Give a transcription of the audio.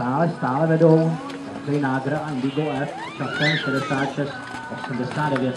stále, stále vedou Ondřej Nágr a Indigo F časem 66, 89.